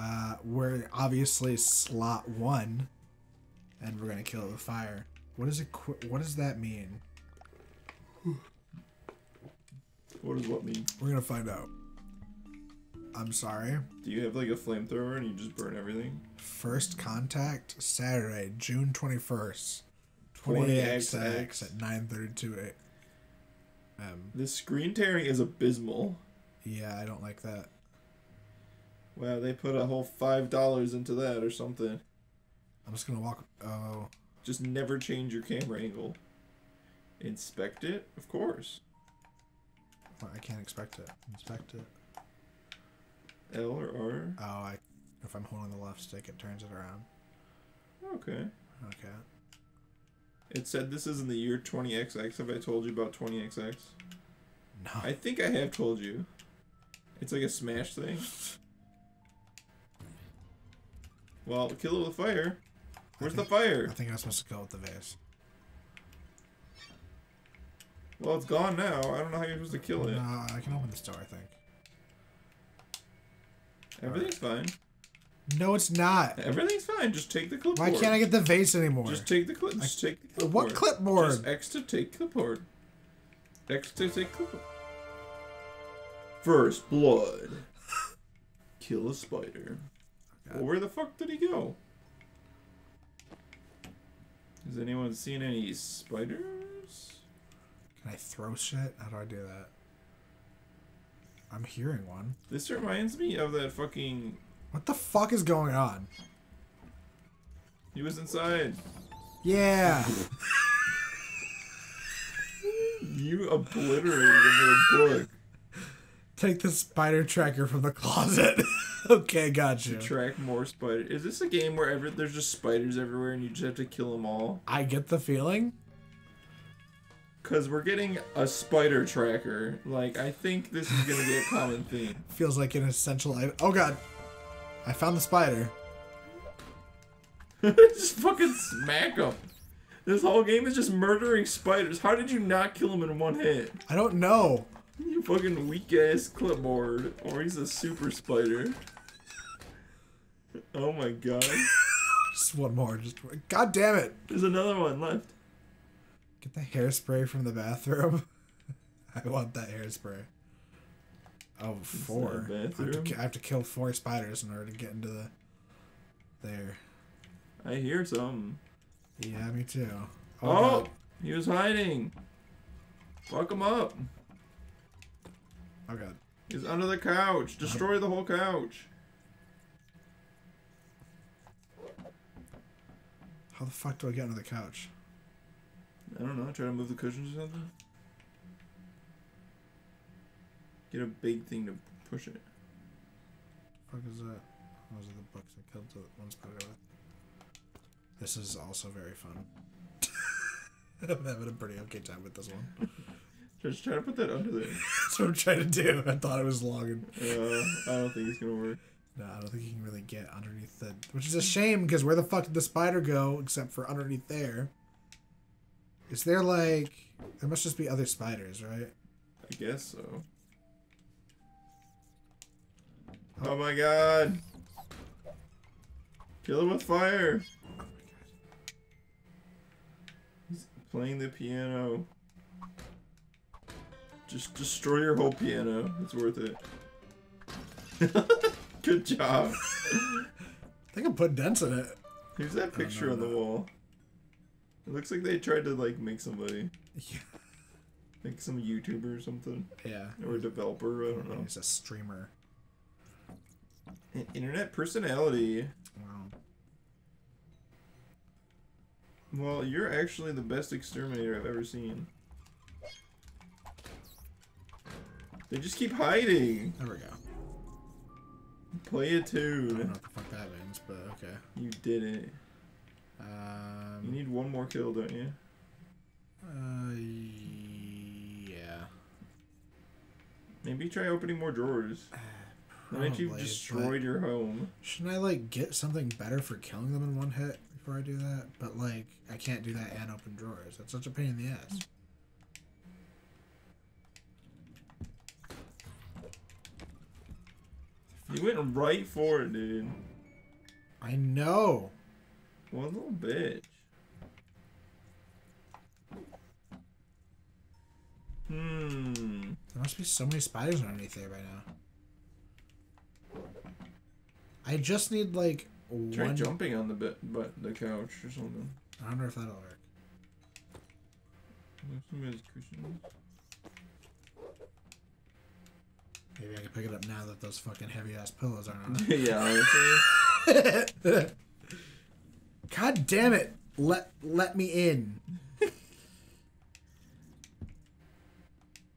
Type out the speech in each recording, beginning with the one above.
Uh, we're obviously slot one, and we're gonna kill it with fire. What does it? What does that mean? What does what mean? We're gonna find out. I'm sorry. Do you have like a flamethrower and you just burn everything? First contact Saturday, June twenty first. 20XX. 20XX at nine thirty two a.m. This screen tearing is abysmal. Yeah, I don't like that. Wow, they put a whole five dollars into that or something. I'm just gonna walk. Oh, Just never change your camera angle. Inspect it, of course. I can't expect it. Inspect it. L or R. Oh, I. If I'm holding the left stick, it turns it around. Okay. Okay. It said this is in the year 20XX. Have I told you about 20XX? No. I think I have told you. It's like a smash thing. Well, kill it with fire. Where's the fire? I think I'm supposed to go with the vase. Well, it's gone now. I don't know how you're supposed to kill it. No, I can open this door. I think. Everything's fine. No, it's not. Everything's fine. Just take the clipboard. Why can't I get the vase anymore? Just take the clip. Just take the clipboard. what clipboard? Just X to take clipboard. X to take clipboard. First blood. Kill a spider. Well, where the fuck did he go? Has anyone seen any spiders? Can I throw shit? How do I do that? I'm hearing one. This reminds me of that fucking. What the fuck is going on? He was inside. Yeah. You obliterated him in a book. Take the spider tracker from the closet. okay, gotcha. Track more spiders. Is this a game where ever there's just spiders everywhere and you just have to kill them all? I get the feeling. Cause we're getting a spider tracker. Like I think this is gonna be a common theme. Feels like an essential item. Oh god. I found the spider. just fucking smack him. This whole game is just murdering spiders. How did you not kill him in one hit? I don't know. You fucking weak ass clipboard. Or he's a super spider. Oh my god. Just one more. Just God damn it. There's another one left. Get the hairspray from the bathroom. I want that hairspray. Oh, four. I have, to, I have to kill four spiders in order to get into the. There. I hear some. Yeah, me too. Oh, oh God. he was hiding. Fuck him up. Oh god. He's under the couch. Destroy the whole couch. How the fuck do I get under the couch? I don't know. Try to move the cushions or something. Get a big thing to push it. fuck is that? Those are the books I killed the one spider with. This is also very fun. I'm having a pretty okay time with this one. Just try to put that under there. That's what I'm trying to do. I thought it was long and Uh, I don't think it's gonna work. no, I don't think you can really get underneath the which is a shame because where the fuck did the spider go except for underneath there? Is there like there must just be other spiders, right? I guess so. Oh my god! Kill him with fire! He's playing the piano. Just destroy your whole piano. It's worth it. Good job. I think I put dents in it. Here's that picture on the wall? It looks like they tried to like make somebody, Yeah. like some YouTuber or something, Yeah. or a developer. I don't know. He's a streamer. An internet personality. Wow. Well, you're actually the best exterminator I've ever seen. They just keep hiding. There we go. Play a I don't know what the fuck that means, but okay. You did it. Um, You need one more kill, don't you? uh, yeah. Maybe try opening more drawers. Now that you've destroyed your home. Shouldn't I like get something better for killing them in one hit before I do that? But like, I can't do that and open drawers. That's such a pain in the ass. You went right for it, dude. I know. What a little bitch. Hmm. There must be so many spiders underneath there by now. I just need like Try one. jumping on the bit, but the couch or something. I wonder if that'll work. Like some of cushions. Maybe I can pick it up now that those fucking heavy ass pillows aren't on yeah, honestly. God damn it! Let let me in.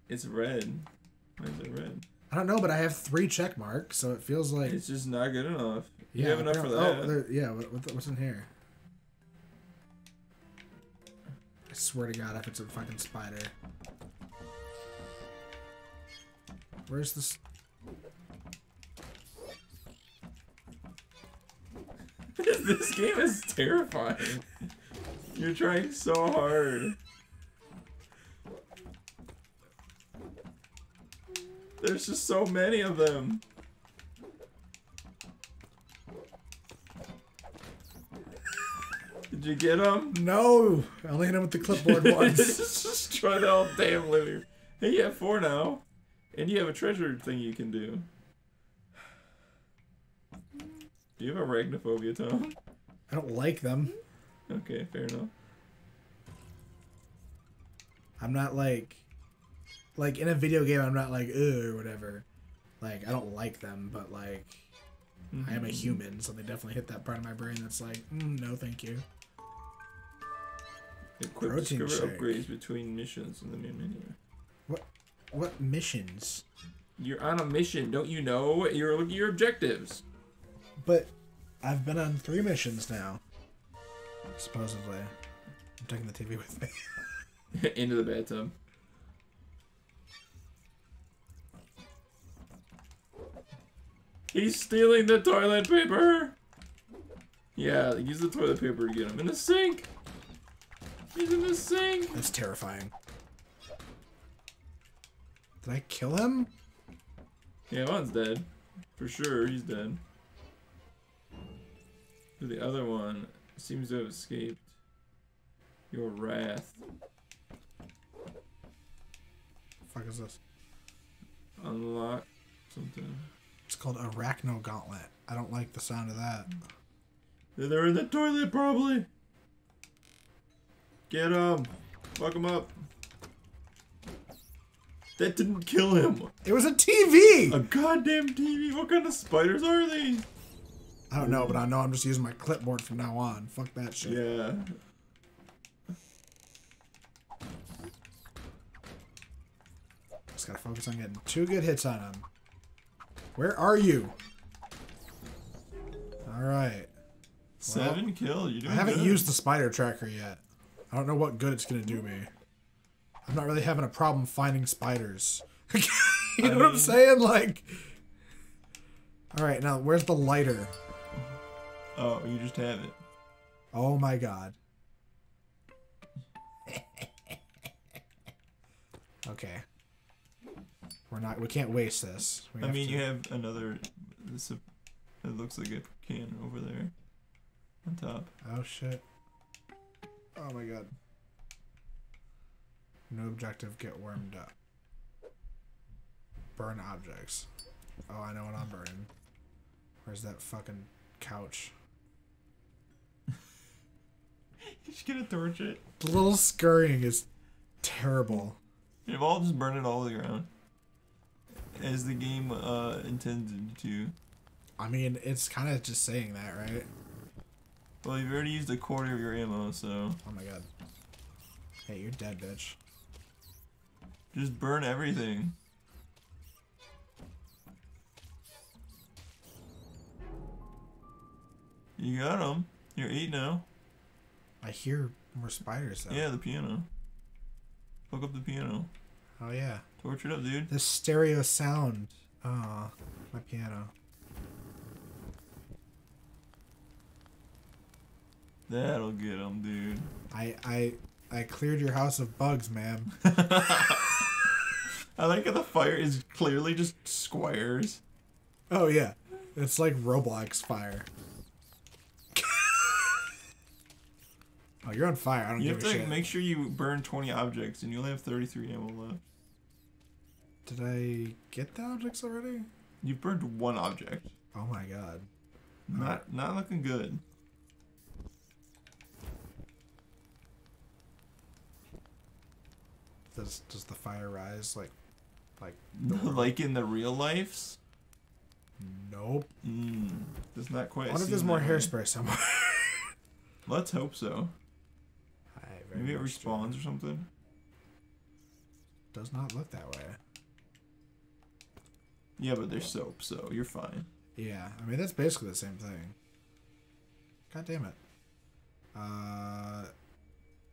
It's red. Why is it red? I don't know, but I have three check marks, so it feels like It's just not good enough. You yeah. have enough for oh, that. Oh, yeah. What, what, what's in here? I swear to God, if it's a fucking spider. Where's this? this game is terrifying. You're trying so hard. There's just so many of them. Did you get them? No, I only hit him with the clipboard once. just try the whole damn living. Hey, you have four now, and you have a treasure thing you can do. Do you have arachnophobia, Tom? I don't like them. Okay, fair enough. I'm not like, like in a video game. I'm not like ugh or whatever. Like I don't like them, but like I am a human, so they definitely hit that part of my brain that's like, mm, no, thank you. Equip Protein discover upgrades between missions in the main menu. What missions? You're on a mission, don't you know? You're looking at your objectives. But I've been on three missions now. Supposedly, I'm taking the TV with me. Into the bathtub. He's stealing the toilet paper. Yeah, use the toilet paper to get him in the sink. He's in the sink. That's terrifying. Did I kill him? Yeah, one's dead. For sure, he's dead. But the other one seems to have escaped your wrath. fuck is this? Unlock something. It's called Arachno Gauntlet. I don't like the sound of that. They're in the toilet, probably. Get them. Fuck them up. That didn't kill him. It was a TV! A goddamn TV. What kind of spiders are these? I don't know, but I know I'm just using my clipboard from now on. Fuck that shit. Yeah. Just gotta focus on getting two good hits on him. Where are you? Alright. Seven kill. You're doing I haven't good. used the spider tracker yet. I don't know what good it's gonna do me. I'm not really having a problem finding spiders. you know I what I'm saying? Like. Alright, now where's the lighter? Oh, you just have it. Oh my god. okay. We're not. We can't waste this. We I mean, to- you have another. This, uh, it looks like a can over there. On top. Oh shit. Oh my god. No objective, get warmed up. Burn objects. Oh, I know what I'm burning. Where's that fucking couch? You should get a torch it. The little scurrying is terrible. You've all just burn it all to the ground. As the game uh, intended to. I mean, it's kind of just saying that, right? Well, you've already used a quarter of your ammo, so Oh my god. Hey, you're dead, bitch. Just burn everything. You got them. You're eight now. I hear more spiders though. Yeah, the piano. Hook up the piano. Oh yeah. Torch it up, dude. The stereo sound. Oh, my piano. That'll get him, dude. I I I cleared your house of bugs, ma'am. I like how the fire is clearly just squares. Oh yeah. It's like Roblox fire. oh, you're on fire. I don't You have to shit. make sure you burn 20 objects, and you only have 33 ammo left. Did I get the objects already? You've burned one object. Oh my god. Not not looking good. Does does the fire rise like like like in the real lives? nope. Mm, does not quite. What if there's more that way. hairspray somewhere? Let's hope so. I Maybe it much do. respawns or something. Does not look that way. Yeah, but there's soap, so you're fine. Yeah, I mean that's basically the same thing. God damn it. Uh,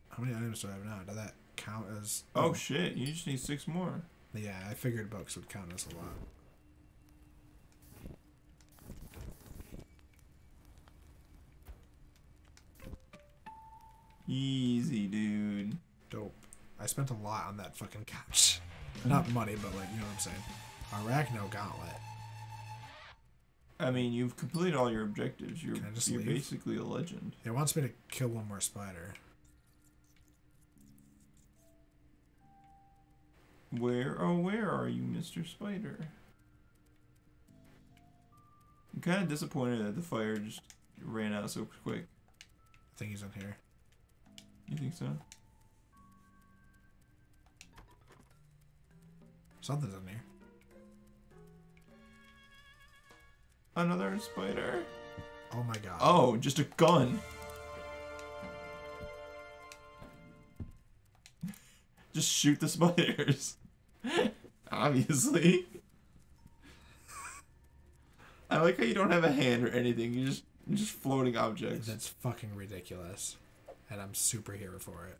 how many items do I have now? Does that count as? Oh shit! You just need six more. Yeah, I figured books would count as a lot. Easy, dude. Dope. I spent a lot on that fucking couch. Not money, but like you know what I'm saying. Arachno gauntlet. I mean, you've completed all your objectives. You're Can I just you're leave? basically a legend. It wants me to kill one more spider. Where oh where are you, Mr. Spider? I'm kind of disappointed that the fire just ran out so quick. I think he's in here. You think so? Something's in here. Another spider? Oh my god. Oh, just a gun. Just shoot the spiders. Obviously. I like how you don't have a hand or anything. You just you're just floating objects. That's fucking ridiculous. And I'm super here for it.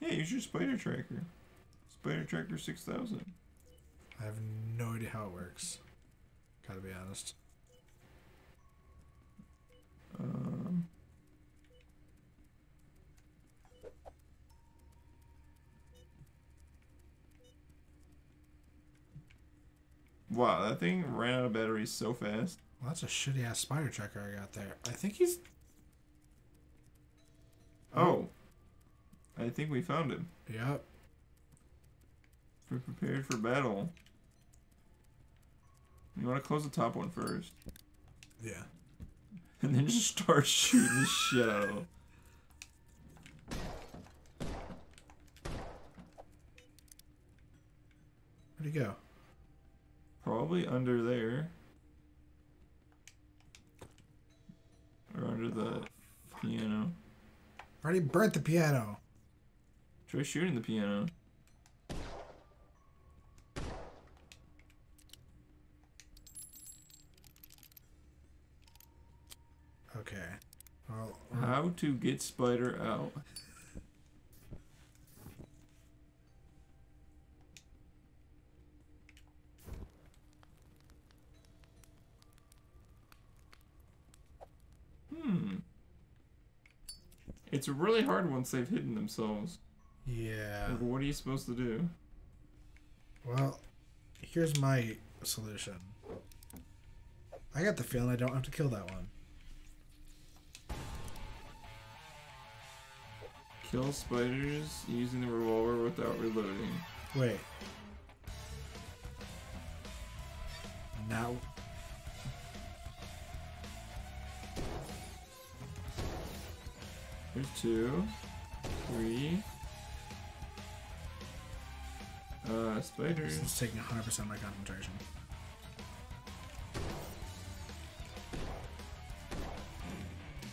Yeah, use your spider tracker. Spider tracker six thousand. I have no idea how it works. Gotta be honest. Wow, that thing ran out of batteries so fast. Well, that's a shitty ass spider tracker I got there. I think he's. Oh, I think we found him. Yep. We're prepared for battle. You want to close the top one first, Yeah. and then just start shooting the shit out of them. Where'd he go? Probably under there. Or under the piano. Already burnt the piano. Try shooting the piano. Okay. Well, How to get spider out. Hmm. It's a really hard once they've hidden themselves. yeah. Like, what are you supposed to do? Well, here's my solution. I got the feeling I don't have to kill that one. Kill spiders using the revolver without reloading. Wait. Now. There's two, three. Uh, spiders. It's taking 100% of my concentration.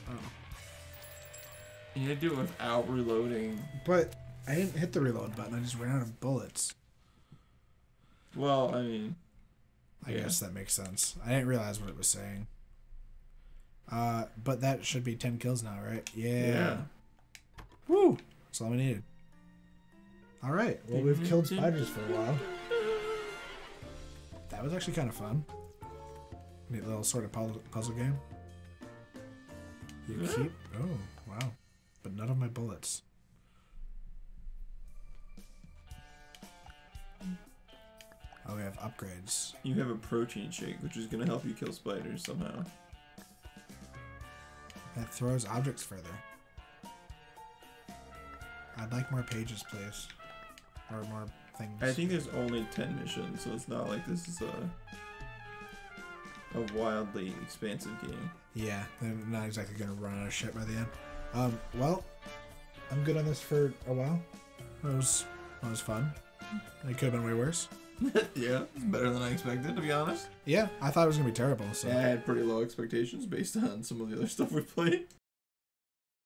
Oh. You had to do it without reloading. But I didn't hit the reload button. I just ran out of bullets. Well, I mean, I Yeah. guess that makes sense. I didn't realize what it was saying. Uh, but that should be 10 kills now, right? Yeah. yeah. Woo! That's all we needed. Alright, well, we've killed spiders for a while. That was actually kind of fun. Neat little sort of puzzle, puzzle game. You Yeah. keep. Oh, wow. But none of my bullets. Oh, we have upgrades. You have a protein shake, which is gonna help you kill spiders somehow. That throws objects further. I'd like more pages, please. Or more things. I think there's only ten missions, so it's not like this is a a wildly expansive game. Yeah, I'm not exactly gonna run out of shit by the end. Um, well, I'm good on this for a while. It was that was fun. It could have been way worse. yeah, it's better than I expected, to be honest. Yeah, I thought it was gonna be terrible. So Yeah, I had pretty low expectations based on some of the other stuff we played.